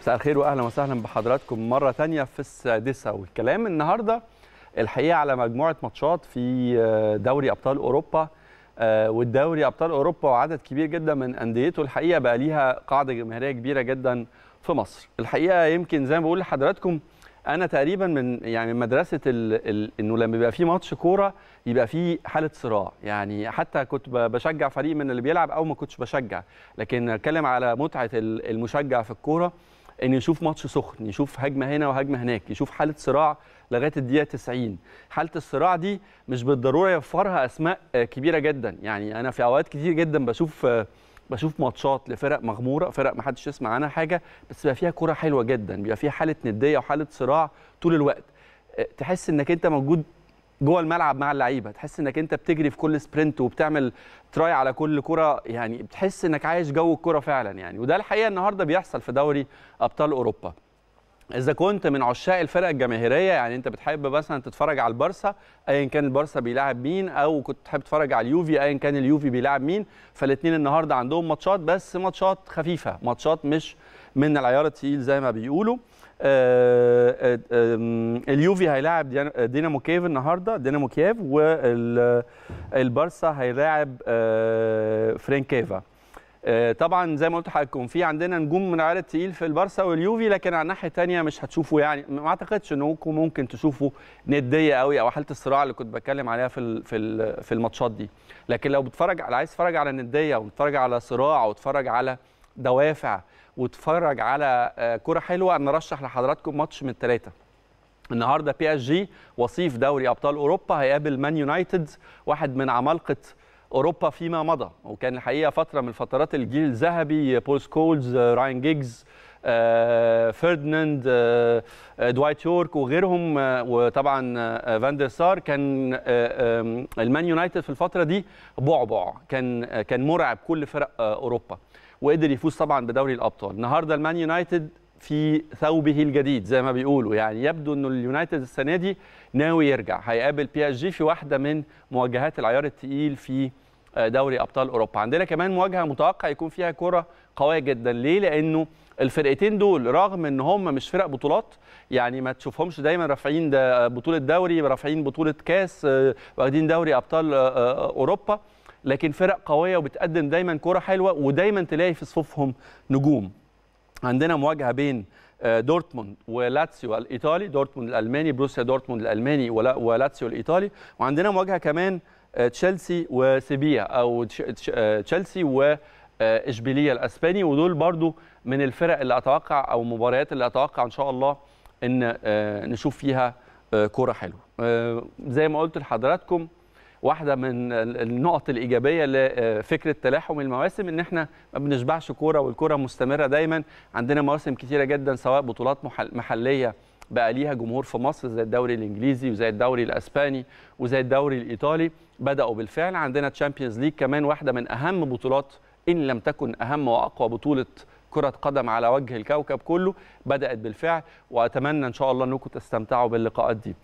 مساء الخير واهلا وسهلا بحضراتكم مرة تانية في السادسة والكلام. النهارده الحقيقة على مجموعة ماتشات في دوري أبطال أوروبا. والدوري أبطال أوروبا وعدد كبير جدا من أنديته. الحقيقة بقى ليها قاعدة جماهيرية كبيرة جدا في مصر. الحقيقة يمكن زي ما بقول لحضراتكم أنا تقريبا من يعني من مدرسة ال ال إنه لما بيبقى في ماتش كورة يبقى في حالة صراع. يعني حتى كنت بشجع فريق من اللي بيلعب أو ما كنتش بشجع. لكن أتكلم على متعة المشجع في الكورة. إن يشوف ماتش سخن يشوف هجمة هنا وهجمة هناك يشوف حالة صراع لغاية الدقيقة 90 حالة الصراع دي مش بالضرورة يوفرها أسماء كبيرة جدا. يعني أنا في أوقات كتير جدا بشوف بشوف ماتشات لفرق مغمورة فرق ما حدش يسمع عنها حاجة بس بيبقى فيها كورة حلوة جدا بيبقى فيها حالة ندية وحالة صراع طول الوقت. تحس إنك أنت موجود جوه الملعب مع اللعيبة. تحس إنك أنت بتجري في كل سبرنت وبتعمل تراي على كل كرة. يعني بتحس إنك عايش جو الكوره فعلا يعني. وده الحقيقة النهارده بيحصل في دوري أبطال أوروبا. إذا كنت من عشاق الفرق الجماهيرية يعني أنت بتحب مثلا تتفرج على البارسا ايا كان البارسا بيلاعب مين أو كنت تحب تتفرج على اليوفي ايا كان اليوفي بيلاعب مين فالاثنين النهارده عندهم ماتشات بس ماتشات خفيفة ماتشات مش من العيار الثقيل زي ما بيقولوا. آآ آآ اليوفي هيلاعب دينامو كييف النهارده دينامو كييف والبارسا هيلاعب فرينكيفا طبعا زي ما قلت لحضراتكم في عندنا نجوم من العيار الثقيل في البارسا واليوفي لكن على الناحية الثانية مش هتشوفوا يعني. ما أعتقدش انكم ممكن تشوفوا ندية قوي أو حالة الصراع اللي كنت بتكلم عليها في في في الماتشات دي. لكن لو بتتفرج على عايز تتفرج على ندية وتتفرج على صراع وتتفرج على دوافع وتتفرج على كرة حلوة أنا ارشح لحضراتكم ماتش من الثلاثه النهارده PSG وصيف دوري أبطال أوروبا هيقابل مان يونايتد واحد من عمالقة أوروبا فيما مضى وكان الحقيقة فترة من فترات الجيل الذهبي بول سكولز راين جيجز آه، فرديناند آه، دوايت يورك وغيرهم آه، وطبعا فاندر سار. كان المان يونايتد في الفترة دي بعبع كان كان مرعب كل فرق أوروبا وقدر يفوز طبعا بدوري الأبطال. النهارده المان يونايتد في ثوبه الجديد زي ما بيقولوا. يعني يبدو إنه اليونايتد السنة دي ناوي يرجع. هيقابل بي إس جي في واحدة من مواجهات العيار الثقيل في دوري أبطال أوروبا. عندنا كمان مواجهة متوقع يكون فيها كرة قوية جدا. ليه؟ لأنه الفرقتين دول رغم إن هم مش فرق بطولات يعني ما تشوفهمش دايما رافعين ده بطولة دوري رافعين بطولة كاس واخدين دوري أبطال أوروبا. لكن فرق قوية وبتقدم دايما كرة حلوة ودايما تلاقي في صفوفهم نجوم. عندنا مواجهة بين دورتموند ولاتسيو الإيطالي دورتموند الألماني بروسيا دورتموند الألماني ولاتسيو الإيطالي. وعندنا مواجهة كمان تشيلسي وسيفيا أو تشيلسي واشبيليه الأسباني. ودول برضو من الفرق اللي أتوقع أو المباريات اللي أتوقع إن شاء الله إن نشوف فيها كورة حلوة. زي ما قلت لحضراتكم واحدة من النقط الإيجابية لفكرة تلاحم المواسم إن إحنا ما بنشبعش كورة والكورة مستمرة دايما. عندنا مواسم كتيرة جدا سواء بطولات محلية بقى ليها جمهور في مصر زي الدوري الإنجليزي وزي الدوري الأسباني وزي الدوري الإيطالي بدأوا بالفعل. عندنا Champions League كمان واحدة من أهم بطولات إن لم تكن أهم وأقوى بطولة كرة قدم على وجه الكوكب كله بدأت بالفعل. وأتمنى إن شاء الله أنكم تستمتعوا باللقاءات دي.